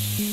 Mm-hmm.